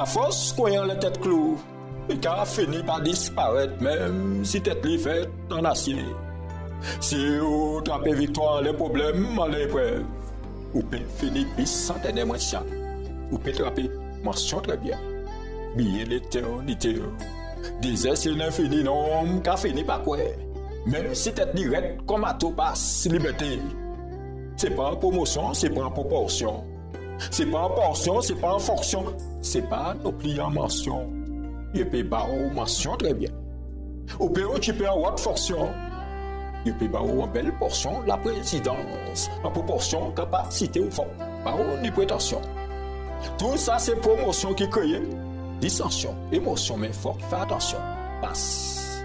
À force qu'on la tête clou, et a fini par disparaître même si tête li faite en acier. Si vous tapez victoire les problèmes à l'épreuve, vous pouvez finir bis centaines de pouvez trapper mention très bien. Billet l'éternité. Disait c'est l'infini non, qu'a fini par quoi. Même si tête direct comme à tout passe liberté. C'est pas en promotion, c'est pas en proportion. C'est pas en portion, c'est pas en fonction. C'est pas plus en mention. Il peut pas en mention très bien. Au peut tu peux haute fonction. Il peut pas en belle portion la présidence. En proportion, capacité ou fond. Pas ni prétention. Tout ça, c'est promotion qui crée dissension, émotion, mais fort. Fais attention. Passe.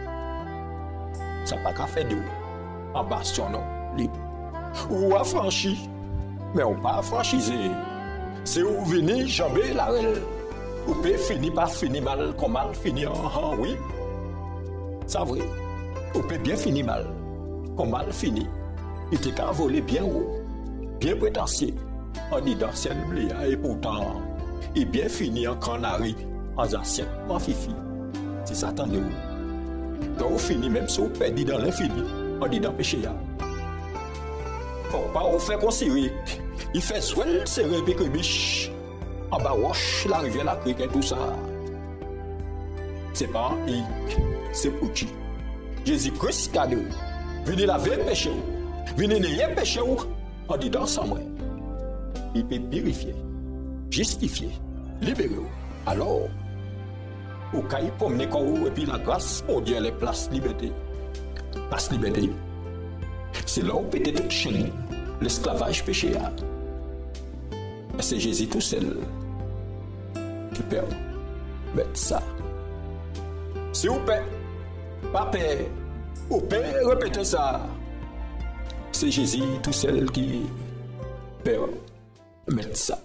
Ça pas qu'à faire de En bastion, non. Libre. Ou affranchi. Mais on pas franchisé. C'est où venir jamber la règle. Ou peut finir par finir mal, comme mal finir en oui. Ça vrai. Ou peut bien finir mal, comme mal fini. Il était qu'à voler bien haut, bien prétentieux, en disant et pourtant, il bien fini en canari, en ancien, en fifi. C'est ça, attendez vous. Donc, vous finit même si vous perdez dans l'infini, en disant péché. Faut pas vous faire considérer il fait swell, c'est répé que biche. En bas, wash, la rivière, la et tout ça. C'est pas un hic, c'est pour qui. Jésus-Christ, cadeau. Venez laver péché. Venez n'ayez péché en disant sans moi. Il peut purifier, justifier, libérer. Alors, au cas où promener et puis la grâce, pour Dieu, les places liberté. Place liberté. C'est là où peut-être chaîne, l'esclavage péché c'est Jésus tout seul qui peut mettre ça. Si vous paix, pas paix, vous pouvez répéter ça. C'est Jésus tout seul qui peut mezza.